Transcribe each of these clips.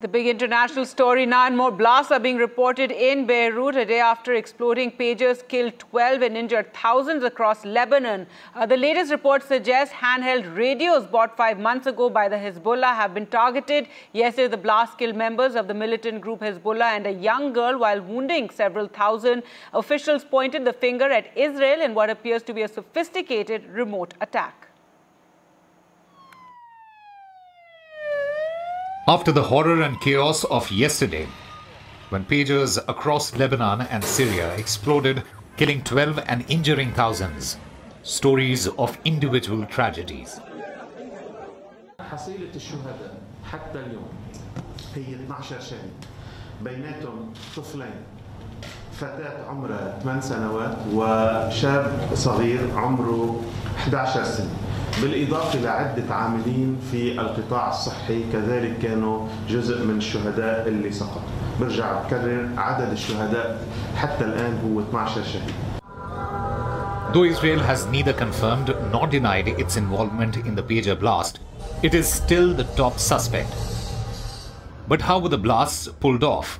The big international story and more blasts are being reported in Beirut a day after exploding pagers killed 12 and injured thousands across Lebanon. Uh, the latest reports suggest handheld radios bought five months ago by the Hezbollah have been targeted. Yesterday, the blast killed members of the militant group Hezbollah and a young girl while wounding several thousand. Officials pointed the finger at Israel in what appears to be a sophisticated remote attack. After the horror and chaos of yesterday, when pagers across Lebanon and Syria exploded, killing 12 and injuring thousands, stories of individual tragedies. حصيلة الشهداء حتى اليوم هي 12 شهيد بيناتهم طفلين فتاة عمرها 8 سنوات وشاب صغير عمره 11 سنة بالإضافة لعدة عاملين في القطاع الصحي كذلك كانوا جزء من الشهداء اللي سقطوا برجع بكرر عدد الشهداء حتى الآن هو 12 شهيد Though Israel has neither confirmed nor denied its involvement in the pager blast, it is still the top suspect. But how were the blasts pulled off?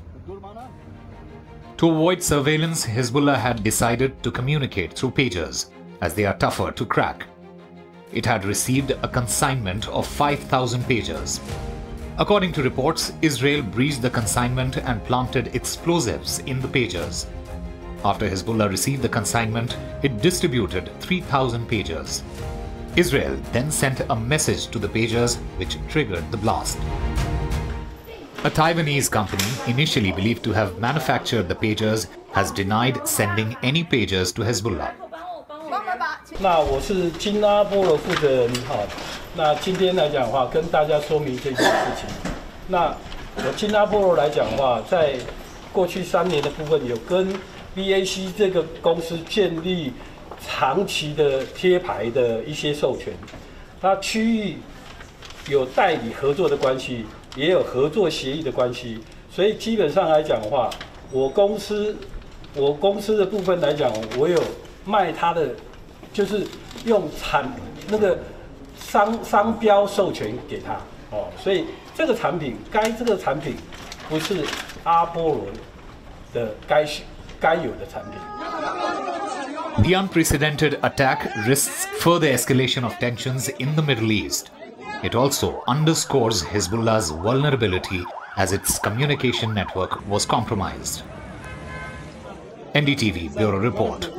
To avoid surveillance, Hezbollah had decided to communicate through pagers, as they are tougher to crack. It had received a consignment of 5,000 pagers. According to reports, Israel breached the consignment and planted explosives in the pagers. After Hezbollah received the consignment, it distributed 3,000 pagers. Israel then sent a message to the pagers which triggered the blast. A Taiwanese company, initially believed to have manufactured the pagers, has denied sending any pagers to Hezbollah. 那我是金阿波罗负责人哈，那今天来讲的话，跟大家说明这件事情。那我金阿波罗来讲的话，在过去三年的部分，有跟 BAC 这个公司建立长期的贴牌的一些授权，那区域有代理合作的关系，也有合作协议的关系，所以基本上来讲的话，我公司我公司的部分来讲，我有卖它的。就是用产那个商商标授权给他哦，所以这个产品该这个产品不是阿波罗的该该有的产品。The unprecedented attack risks further escalation of tensions in the Middle East. It also underscores Hezbollah's vulnerability as its communication network was compromised. NDTV Bureau Report